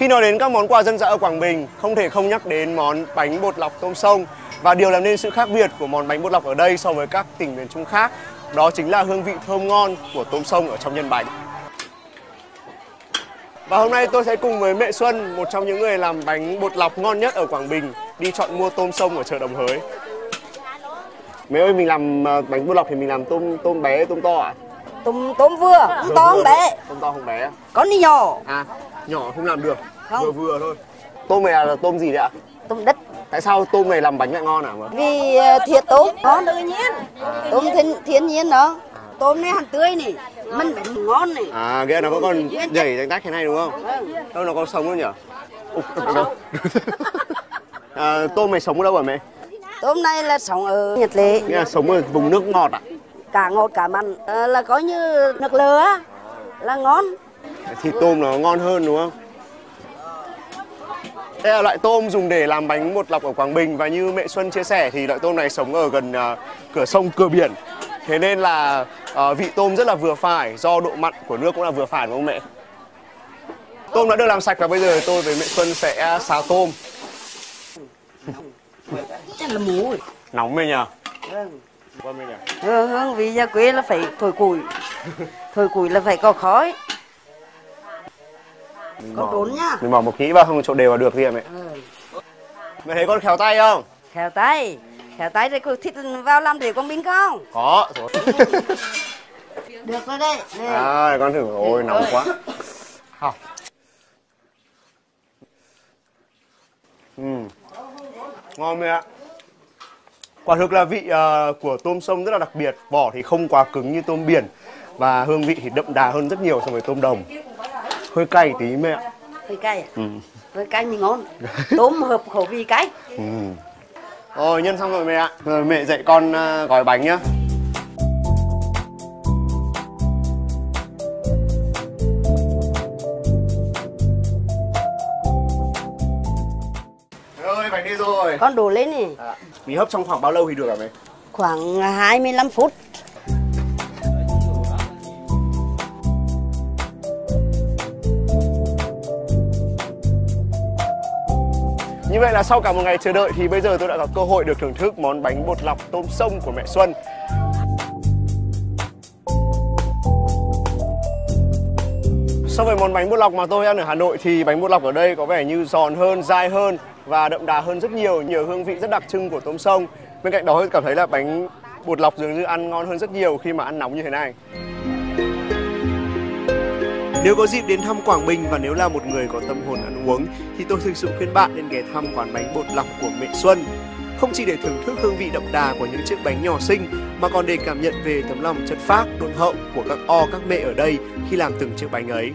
Khi nói đến các món quà dân dã ở Quảng Bình, không thể không nhắc đến món bánh bột lọc tôm sông và điều làm nên sự khác biệt của món bánh bột lọc ở đây so với các tỉnh miền Trung khác đó chính là hương vị thơm ngon của tôm sông ở trong nhân bánh. Và hôm nay tôi sẽ cùng với mẹ Xuân, một trong những người làm bánh bột lọc ngon nhất ở Quảng Bình, đi chọn mua tôm sông ở chợ Đồng Hới. Mẹ ơi, mình làm ờ, bánh bột lọc thì mình làm tôm tôm bé, tôm to à? Tôm tôm vừa tôm to không bé Tôm to không bé à? con đi nhỏ À, nhỏ không làm được, Không. vừa vừa thôi. Tôm này là tôm gì đấy ạ? tôm đất Tại sao tôm này làm bánh lại ngon à? Mà? vì ờ, thiệt tôm ngon tự nhiên tôm thiên, thiên nhiên đó tôm này hàng tươi này mình bánh ngon này À, ghê nó có còn nhảy tách tách thế này đúng không? Vâng. Đâu nó có sống luôn nhỉ? À, tôm này sống ở đâu hả mẹ? tôm này là sống ở nhật lệ Nghĩa là sống ở vùng nước ngọt à? Cả ngọt cả mặn Ờ, là có như nước lửa á, là ngon Thịt tôm nó ngon hơn đúng không? Đây là loại tôm dùng để làm bánh bột lọc ở Quảng Bình và như mẹ Xuân chia sẻ thì loại tôm này sống ở gần à, cửa sông cửa biển. Thế nên là à, vị tôm rất là vừa phải do độ mặn của nước cũng là vừa phải đúng không mẹ? Tôm đã được làm sạch và bây giờ tôi với mẹ Xuân sẽ xào tôm. chắc là rồi Nóng mẹ nhỉ? Vâng Vâng mẹ nhỉ? hương hương vị gia quê là phải thổi củi thổi củi là phải có khói Mình có trốn nhá Mình bỏ một kỹ vào không chỗ đều là được gì ạ mẹ? ừ. Mẹ thấy con khéo tay không? khéo tay khéo tay rồi cô thích vào làm để con binh không Có. Được rồi Đây. À, con thử. Ôi, nóng quá. Học. Ừ. Ngon mẹ ạ. Quả thực là vị ờ, của tôm sông rất là đặc biệt. Vỏ thì không quá cứng như tôm biển. Và hương vị thì đậm đà hơn rất nhiều so với tôm đồng. Hơi cay tí mẹ ạ. hơi cay à? Ừ. hơi cay thì ngon tôm hợp khẩu vị cay Ừ. Rồi, nhân xong rồi mẹ ạ. Rồi mẹ dạy con ờ, gói bánh nhá. Rồi, bánh đi rồi. con đổ lên này À, mì hấp trong khoảng bao lâu thì được hả mẹ? khoảng 25 phút Như vậy là sau cả một ngày chờ đợi thì bây giờ tôi đã có cơ hội được thưởng thức món bánh bột lọc tôm sông của mẹ Xuân. So với món bánh bột lọc mà tôi ăn ở Hà Nội thì bánh bột lọc ở đây có vẻ như giòn hơn, dai hơn và đậm đà hơn rất nhiều, nhiều hương vị rất đặc trưng của tôm sông. Bên cạnh đó tôi cảm thấy là bánh bột lọc dường như ăn ngon hơn rất nhiều khi mà ăn nóng như thế này. Nếu có dịp đến thăm Quảng Bình và nếu là một người có tâm hồn ăn uống thì tôi thực sự khuyên bạn nên ghé thăm quán bánh bột lọc của mẹ Xuân. Không chỉ để thưởng thức hương vị đậm đà của những chiếc bánh nhỏ xinh mà còn để cảm nhận về tấm lòng chất phác, đôn hậu của các o các mẹ ở đây khi làm từng chiếc bánh ấy.